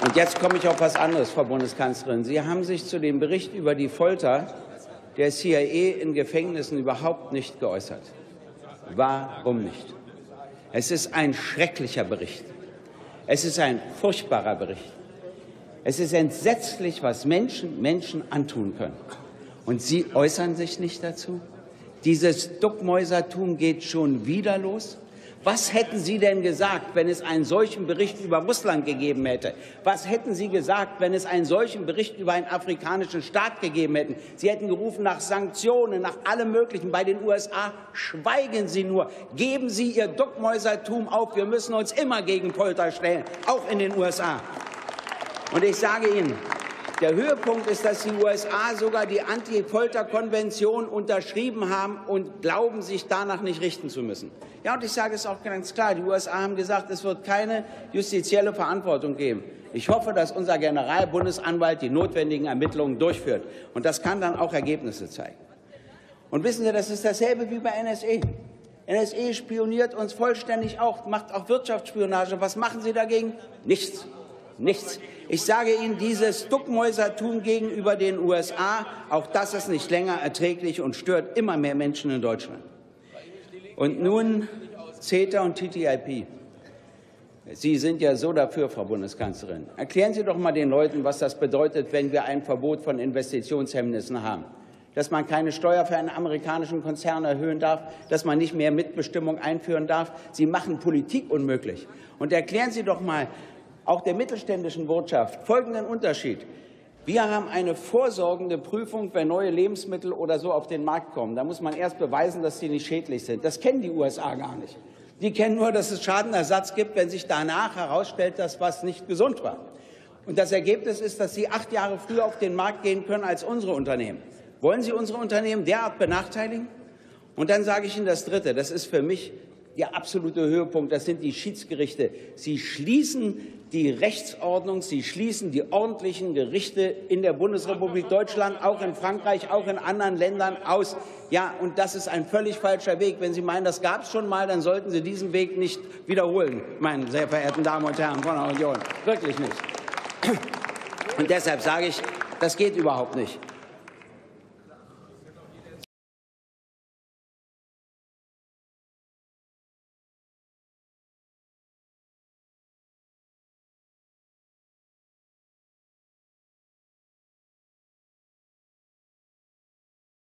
Und jetzt komme ich auf etwas anderes, Frau Bundeskanzlerin. Sie haben sich zu dem Bericht über die Folter der CIA in Gefängnissen überhaupt nicht geäußert. Warum nicht? Es ist ein schrecklicher Bericht. Es ist ein furchtbarer Bericht. Es ist entsetzlich, was Menschen Menschen antun können. Und Sie äußern sich nicht dazu? Dieses Duckmäusertum geht schon wieder los. Was hätten Sie denn gesagt, wenn es einen solchen Bericht über Russland gegeben hätte? Was hätten Sie gesagt, wenn es einen solchen Bericht über einen afrikanischen Staat gegeben hätte? Sie hätten gerufen nach Sanktionen, nach allem Möglichen. Bei den USA schweigen Sie nur. Geben Sie Ihr Duckmäusertum auf. Wir müssen uns immer gegen Polter stellen, auch in den USA. Und ich sage Ihnen, der Höhepunkt ist, dass die USA sogar die Anti-Folter-Konvention unterschrieben haben und glauben, sich danach nicht richten zu müssen. Ja, und ich sage es auch ganz klar, die USA haben gesagt, es wird keine justizielle Verantwortung geben. Ich hoffe, dass unser Generalbundesanwalt die notwendigen Ermittlungen durchführt. Und das kann dann auch Ergebnisse zeigen. Und wissen Sie, das ist dasselbe wie bei NSE. NSE spioniert uns vollständig auch, macht auch Wirtschaftsspionage. Was machen Sie dagegen? Nichts nichts. Ich sage Ihnen, dieses Duckmäusertum gegenüber den USA, auch das ist nicht länger erträglich und stört immer mehr Menschen in Deutschland. Und nun CETA und TTIP. Sie sind ja so dafür, Frau Bundeskanzlerin. Erklären Sie doch mal den Leuten, was das bedeutet, wenn wir ein Verbot von Investitionshemmnissen haben. Dass man keine Steuer für einen amerikanischen Konzern erhöhen darf, dass man nicht mehr Mitbestimmung einführen darf. Sie machen Politik unmöglich. Und erklären Sie doch mal, auch der mittelständischen Wirtschaft folgenden Unterschied. Wir haben eine vorsorgende Prüfung, wenn neue Lebensmittel oder so auf den Markt kommen. Da muss man erst beweisen, dass sie nicht schädlich sind. Das kennen die USA gar nicht. Die kennen nur, dass es Schadenersatz gibt, wenn sich danach herausstellt, dass was nicht gesund war. Und das Ergebnis ist, dass sie acht Jahre früher auf den Markt gehen können als unsere Unternehmen. Wollen Sie unsere Unternehmen derart benachteiligen? Und dann sage ich Ihnen das Dritte. Das ist für mich der absolute Höhepunkt. Das sind die Schiedsgerichte. Sie schließen die Rechtsordnung, sie schließen die ordentlichen Gerichte in der Bundesrepublik Deutschland, auch in Frankreich, auch in anderen Ländern aus. Ja, und das ist ein völlig falscher Weg. Wenn Sie meinen, das gab es schon mal, dann sollten Sie diesen Weg nicht wiederholen, meine sehr verehrten Damen und Herren von der Union. Wirklich nicht. Und deshalb sage ich, das geht überhaupt nicht.